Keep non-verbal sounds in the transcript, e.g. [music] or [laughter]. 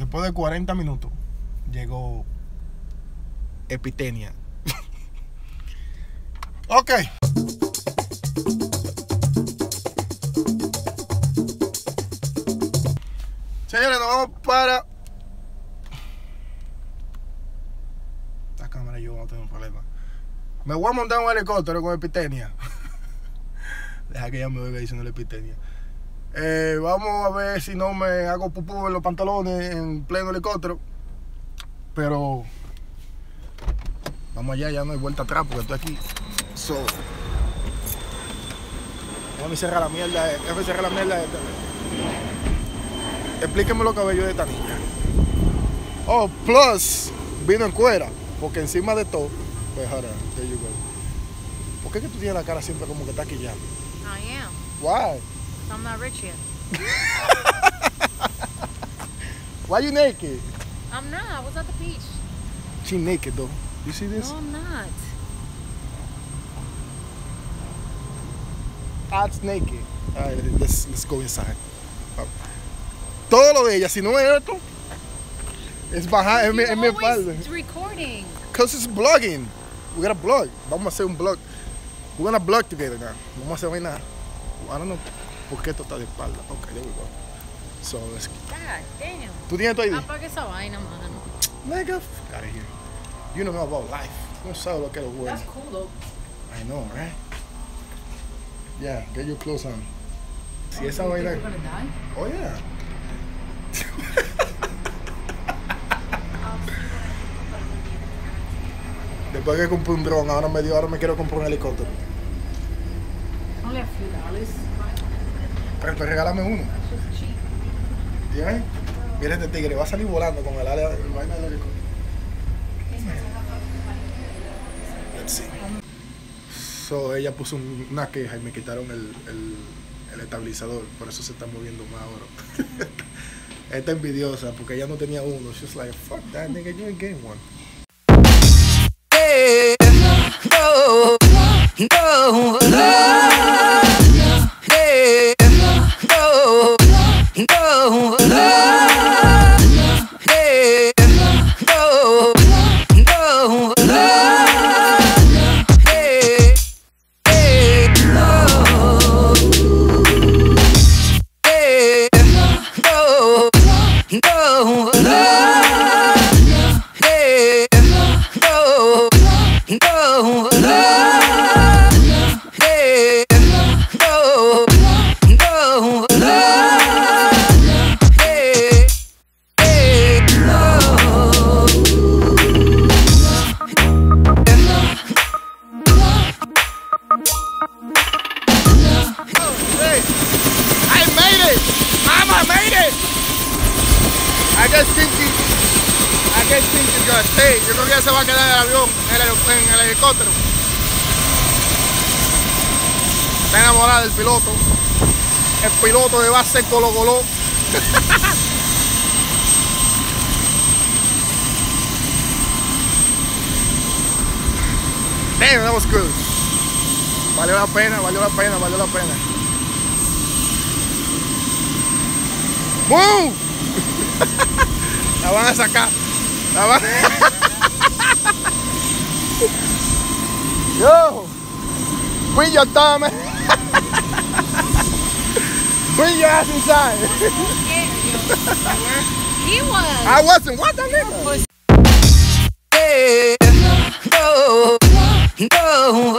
Después de 40 minutos llegó Epitenia. [laughs] ok. Señores, nos vamos para. Esta cámara yo vamos a tener un problema. Me voy a montar un helicóptero con Epitenia. [laughs] Deja que ella me oiga diciendo Epitenia. Eh, vamos a ver si no me hago pupú en los pantalones en pleno helicóptero. Pero vamos allá, ya no hay vuelta atrás porque estoy aquí. So, déjame cerrar la mierda, déjame cerrar la mierda esta. Explíqueme los cabellos de esta niña. Oh, plus, vino en cuera. Porque encima de todo, pues ahora, there you go. ¿Por qué que tú tienes la cara siempre como que está aquí ya? I am. Why? I'm not rich yet. [laughs] Why you naked? I'm not. I was at the beach. She naked though. You see this? No, I'm not. Ads naked. Alright, let's, let's go inside. Oh. Todo lo de ella, si no es esto, es bajar, es mi, es mi espalda. recording. Cause it's blogging. We gotta blog. Vamos a hacer un blog. We're gonna blog together now. Vamos a hacer vaina. I don't know por qué esto está de espalda. Okay, there we go. So let's. God damn. ¿Tú tienes tu ID? Apaga esa vaina, mano. Nigga, fuck out of here. You know about life. No sabes lo que es lo bueno. That's cool though. I know, right? Yeah, get your clothes on. Si esa You vaina. think we're gonna die? Oh yeah. [laughs] Después que compré un dron, ahora me dio, ahora me quiero comprar un helicóptero. Only a few dollars. Pero pues regálame uno. ¿Ya? Mira este tigre, va a salir volando con el área el vaina del helicóptero. Let's see. So, ella puso un- una queja y me quitaron el, el, el estabilizador, por eso se está moviendo más ahora. [laughs] Está envidiosa porque ella no tenía uno. She's like, fuck that nigga, you ain't getting one. no. Pinky, I guess Pinky's gonna stay. Yo creo que ella se va a quedar en el avión, en el, en el helicóptero. Está enamorada del piloto. El piloto de base Colo Colo. [laughs] Damn, that was good. Valió la pena, valió la pena, valió la pena. ¡Move! La van a sacar. La van Yo! Bring your thumb. Bring your ass inside. Yeah, you know. He was. I wasn't. What the nigga? Pussy. no, no,